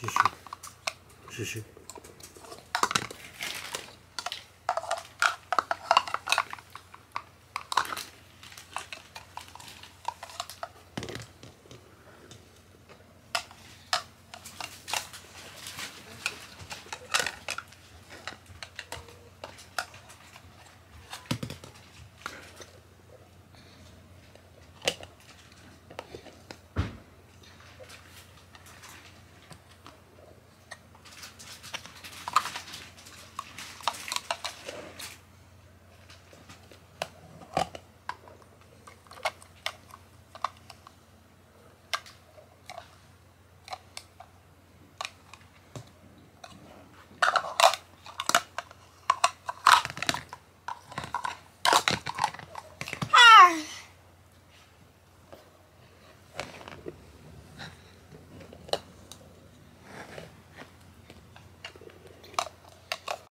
继续继续。